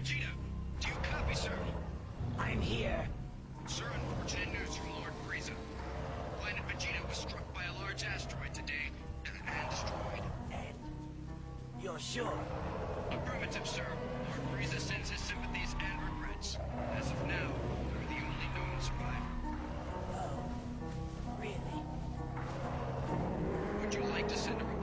Vegeta, do you copy, sir? I'm here. Sir, unfortunate news from Lord Frieza. Planet Vegeta was struck by a large asteroid today and destroyed. And you're sure? Affirmative, sir. Lord Frieza sends his sympathies and regrets. As of now, you're the only known survivor. Oh, really? Would you like to send a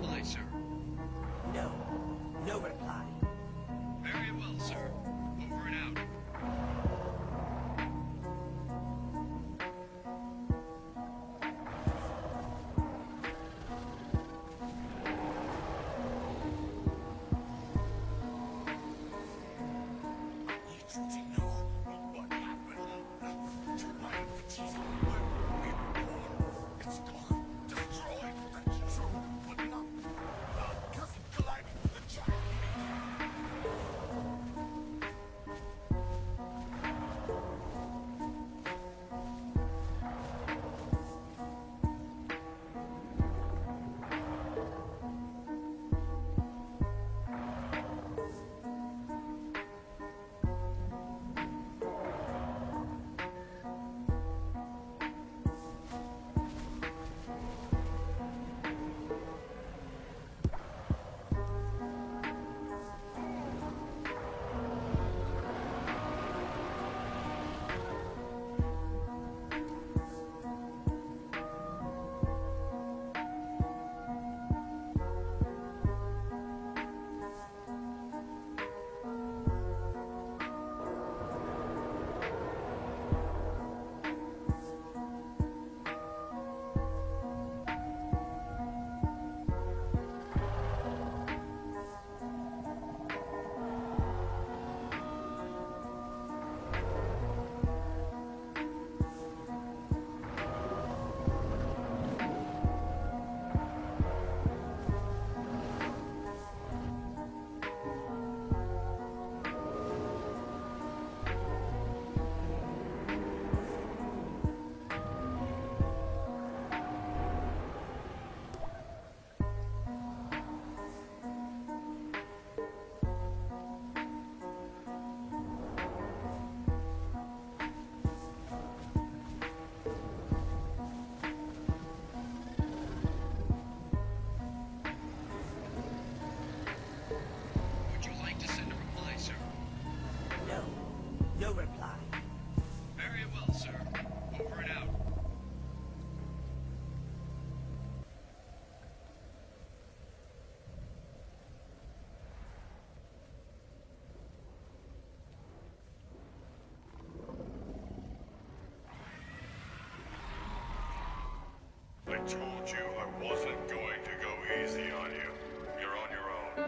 told you I wasn't going to go easy on you. You're on your own.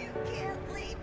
You can't leave